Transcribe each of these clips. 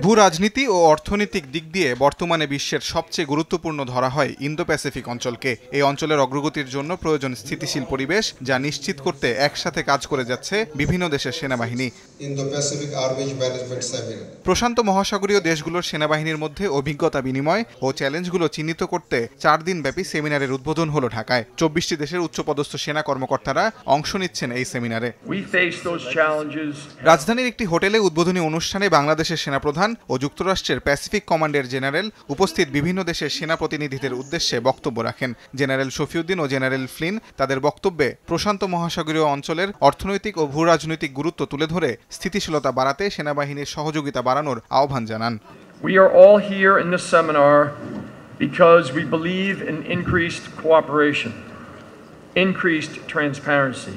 ভূ রাজনীতি ও অর্থনৈতিক দিক দিয়ে বর্তমানে বিশ্বের সবচেয়ে গুরুত্বপূর্ণ ধরা হয় ইন্দো প্যাসিফিক অঞ্চলকে। এই অঞ্চলের অগ্রগতির জন্য প্রয়োজন স্থিতিশীল পরিবেশ যা নিশ্চিত করতে একসাথে কাজ করে যাচ্ছে বিভিন্ন দেশের সেনাবাহিনী. প্রশান্ত মহাসাগরীয় দেশগুলোর সেনাবাহিনীর মধ্যে অভিজ্ঞতা বিনিময় ও চ্যালেঞ্জগুলো চিহ্নিত করতে চার দিনব্যাপী সেমিনারের উদ্বোধন হলো ঢাকায়। চব্বিশটি দেশের উচ্চপদস্থ সেনা কর্মকর্তারা অংশ নিচ্ছেন এই সেমিনারে। রাজধানীর একটি হোটেলে উদ্বোধনী অনুষ্ঠানে বাংলাদেশের সেনাপ্রধান ও যুক্তরাষ্ট্রের প্যাসিফিক কমান্ডের জেনারেল উপস্থিত বিভিন্ন দেশের সেনা প্রতিনিধিদের উদ্দেশ্যে বক্তব্য রাখেন। জেনারেল শফিউদ্দিন ও জেনারেল ফ্লিন তাদের বক্তব্যে প্রশান্ত মহাসাগরীয় অঞ্চলের অর্থনৈতিক ও ভূ রাজনৈতিক গুরুত্ব তুলে ধরে স্থিতিশীলতা বাড়াতে সেনাবাহিনীর সহযোগিতা বাড়ানোর আহ্বান জানান। We are all here in this seminar because we believe in increased cooperation, increased transparency,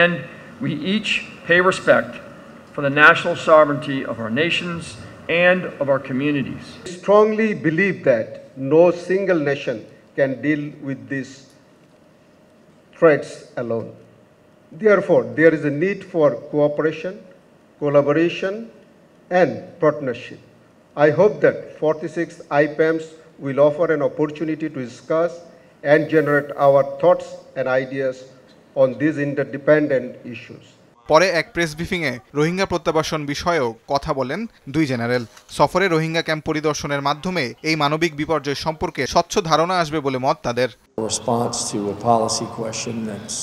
and we each pay respect for the national sovereignty of our nations and of our communities. We strongly believe that no single nation can deal with these threats alone. Therefore, there is a need for cooperation, collaboration, and partnership. I hope that 46 IPAMs will offer an opportunity to discuss and generate our thoughts and ideas on these interdependent issues. পরে এক press ব্রিফিংয়ে রোহিঙ্গা প্রত্যাবাসন বিষয়েও কথা বলেন দুই general সফরে Rohingya camp পরিদর্শনের মাধ্যমে এই মানবিক বিপর্যয় সম্পর্কে স্বচ্ছ ধারণা আসবে বলে মত তাদের response to a policy question that's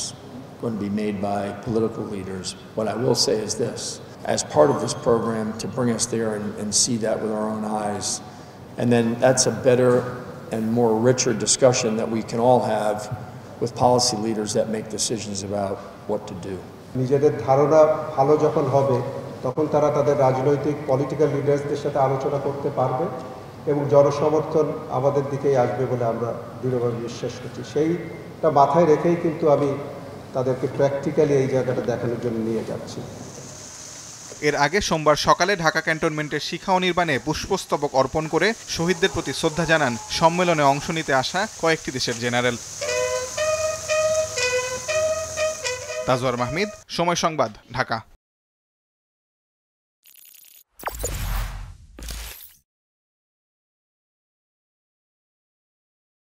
going to be made by political leaders. What I will say is this as part of this program, to bring us there and, and see that with our own eyes, and then that's a better and more richer discussion that we can all have with policy leaders that make decisions about what to do. নিজেদের ধারণা ভালো যখন হবে তখন তারা তাদের রাজনৈতিক political লিডার্সদের সাথে আলোচনা করতে পারবে এবং জনসমর্থন আমাদের দিকেই আসবে বলে আমরা দৃঢ়ভাবে বিশ্বাস করছি। সেইটা মাথায় রেখেই কিন্তু আমি তাদেরকে প্র্যাকটিক্যালি এই জায়গাটা দেখানোর জন্য নিয়ে যাচ্ছি। এর আগে সোমবার সকালে ঢাকা ক্যান্টনমেন্টের শিখা অনির্বাণে পুষ্পস্তবক অর্পণ করে শহীদদের প্রতি শ্রদ্ধা জানান। সম্মেলনে অংশ নিতে আসা কয়েকটি দেশের জেনারেল। তাজওয়ার মাহমিদ সময় সংবাদ ঢাকা।